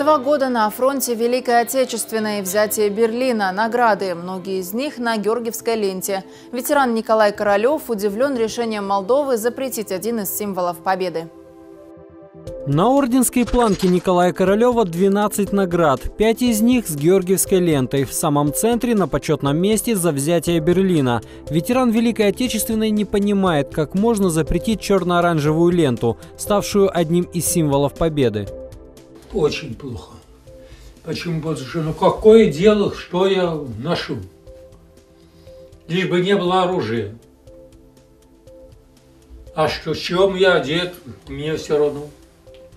Два года на фронте Великой Отечественной, взятие Берлина, награды, многие из них на Георгиевской ленте. Ветеран Николай Королев удивлен решением Молдовы запретить один из символов победы. На орденской планке Николая Королева 12 наград, 5 из них с Георгиевской лентой. В самом центре на почетном месте за взятие Берлина. Ветеран Великой Отечественной не понимает, как можно запретить черно-оранжевую ленту, ставшую одним из символов победы. Очень плохо. Почему? Потому что ну какое дело, что я ношу? Лишь бы не было оружия. А что, чем я одет, мне все равно.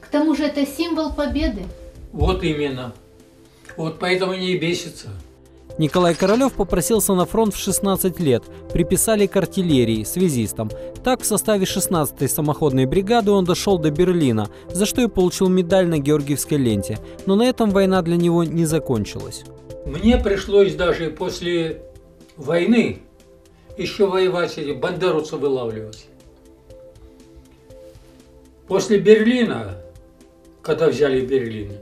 К тому же это символ победы. Вот именно. Вот поэтому не бесится. Николай Королев попросился на фронт в 16 лет, приписали к артиллерии, связистам. Так, в составе 16-й самоходной бригады он дошел до Берлина, за что и получил медаль на Георгиевской ленте. Но на этом война для него не закончилась. Мне пришлось даже после войны еще воевать, эти бандеровцев вылавливать. После Берлина, когда взяли Берлин,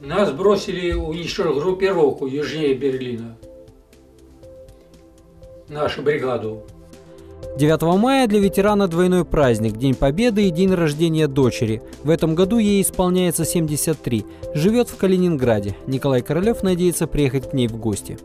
нас бросили уничтожить группировку южнее Берлина. Нашу бригаду. 9 мая для ветерана двойной праздник, День Победы и день рождения дочери. В этом году ей исполняется 73. Живет в Калининграде. Николай Королев надеется приехать к ней в гости.